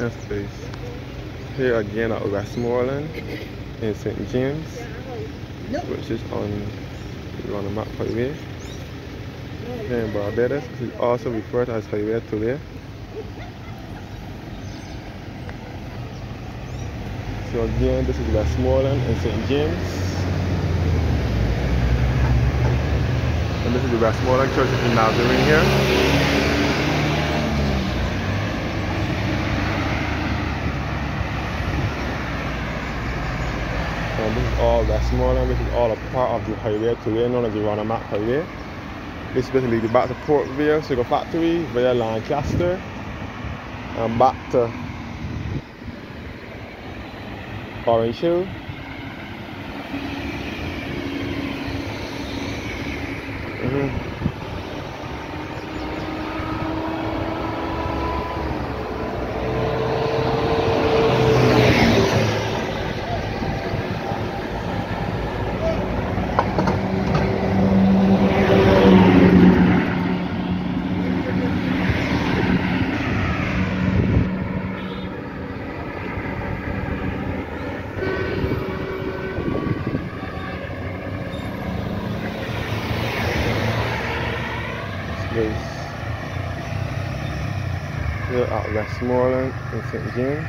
Yes, please. Here again at Westmoreland in St. James, which is on, on the Mapp highway. Here in Barbados, this is also referred as Highway 2 here. So again, this is Westmoreland in St. James. And this is the Westmoreland Church of the Nazarene here. And this is all the Westmoreland, this is all a part of the highway today known as the Ronald Mapp Highway. This is basically the back to Portvale Sugar Factory via Lancaster and back to Orange Hill. Mm-hmm. There's here at Westmoreland in St. James.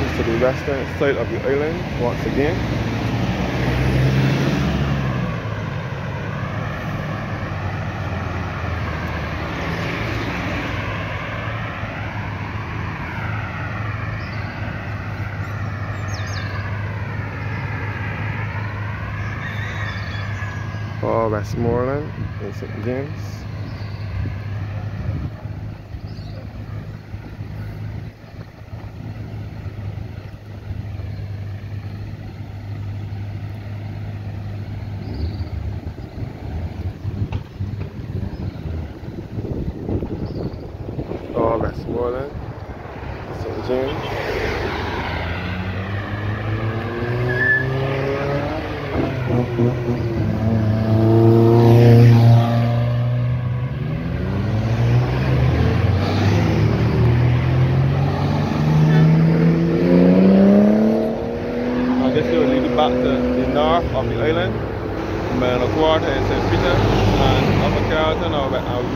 This to the western side of the island once again. For Westmoreland in St. James. For Westmoreland, St. James. And this will lead you back to north of the island, Melanoquarta Quarter in St. Peter, and Upper Carrollton or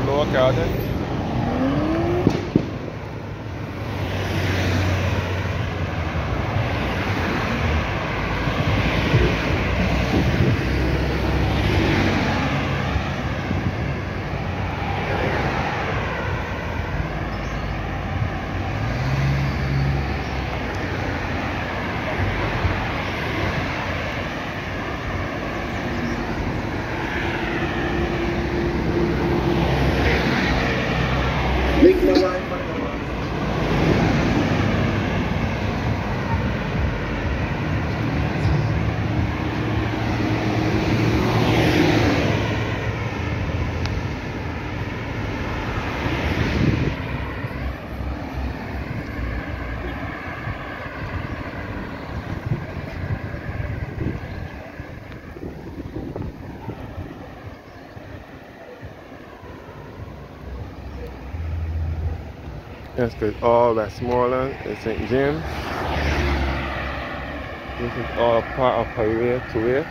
Lower Carrollton. Yes, there's all Westmoreland in St. James. This is all part of Highway 2A.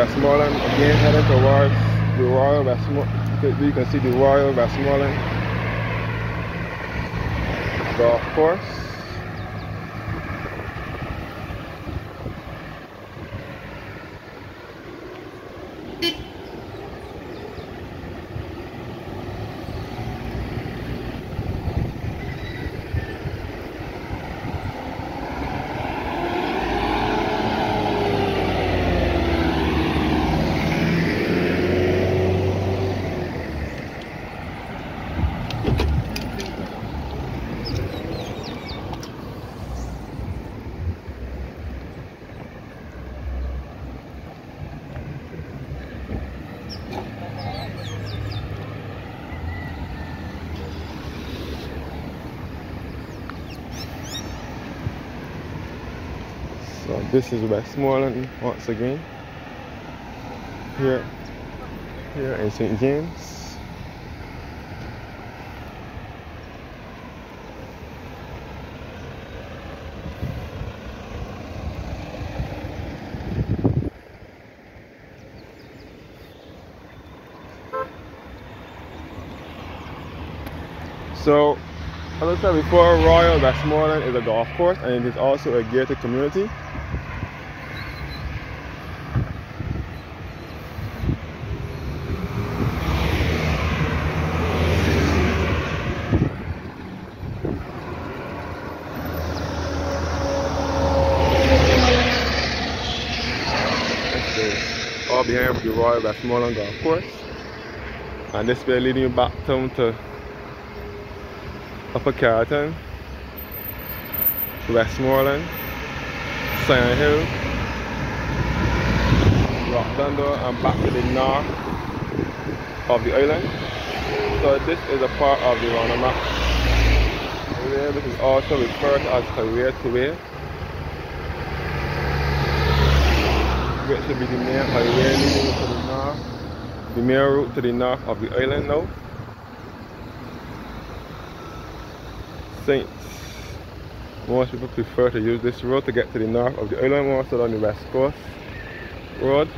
Westmoreland again heading towards the Royal Westmoreland. You can see the Royal Westmoreland golf course. This is Westmoreland once again. Here, here in St. James. So, as I said before, Royal Westmoreland is a golf course and it is also a gated community. All behind the Royal Westmoreland Golf Course. And this way leading you back down to Upper Carleton, Westmoreland, Sand Hill, Rockdundle and back to the north of the island. So this is a part of the roundabout area. This is also referred as Career to Way. Which should be the main highway leading to the north. The main route to the north of the island now. Since Most people prefer to use this road to get to the north of the island, more so on the west coast road.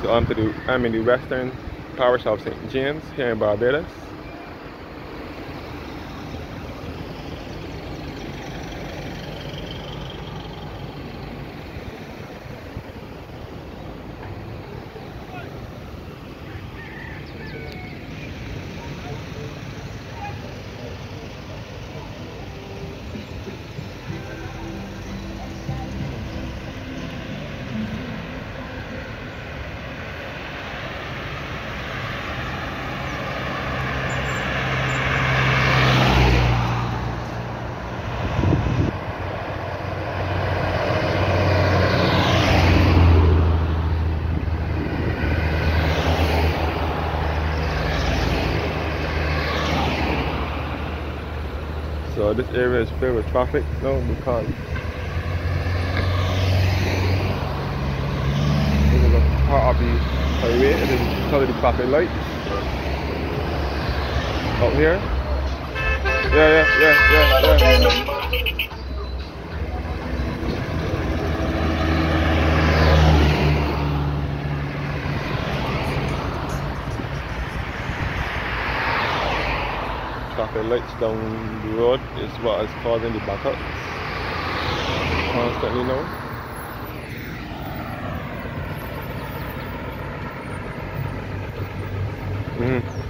So I'm, to the, I'm in the western parish of St. James here in Barbados. So this area is filled with traffic now because this is a part of the highway. It is because of the traffic lights out here. Yeah, yeah, yeah, yeah, yeah. Traffic lights down the road is what is causing the backups constantly now. Mm -hmm.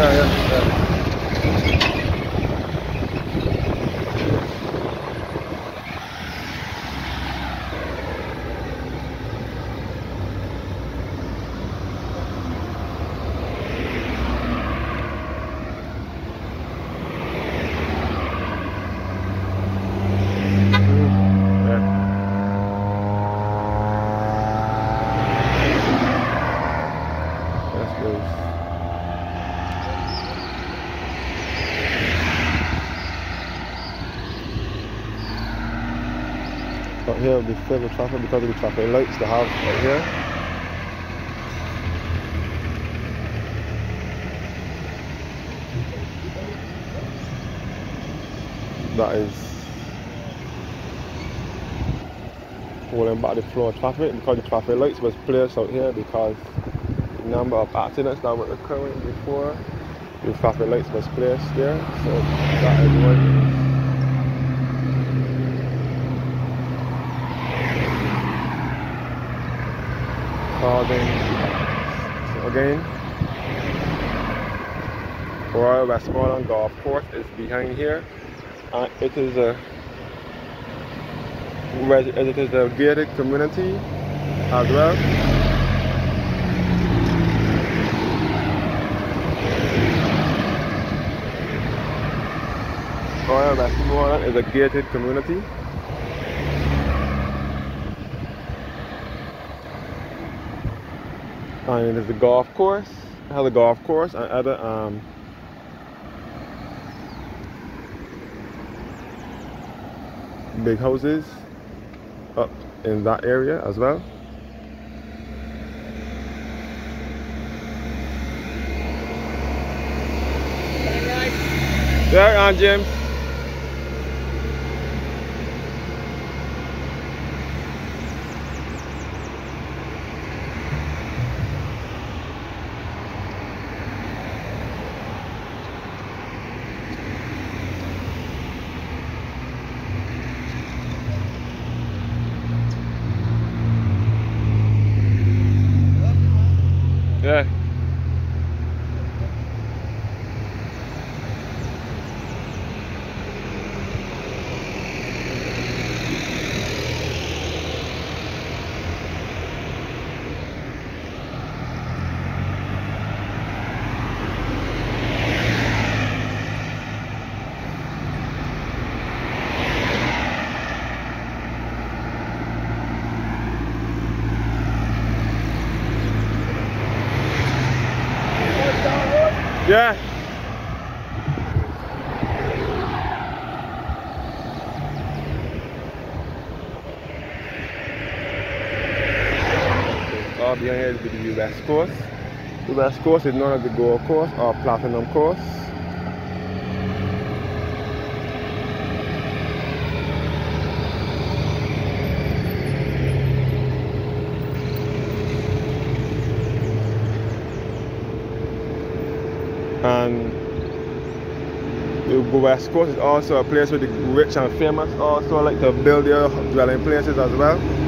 Yeah, yeah, yeah. Here will be filled with traffic because of the traffic lights they have right here. That is holding back the flow of traffic because the traffic lights was placed out here because the number of accidents that were occurring before the traffic lights was placed there. So that is what again. Royal Westmoreland Golf Course is behind here. And it is a it is a gated community as well. Royal Westmoreland is a gated community and is a golf course. It has a golf course and other um, big houses up in that area as well. Yeah, on Jim. Yeah. Yeah. All here is the West Coast. The West Coast is known as the Gold Coast or Platinum Coast. and the West Coast is also a place where the rich and famous also like to build their dwelling places as well.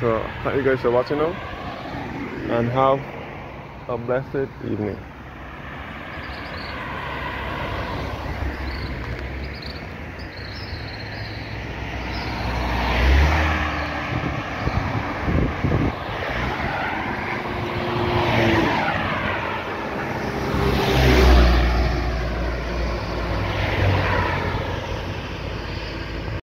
So thank you guys for watching now and have a blessed evening.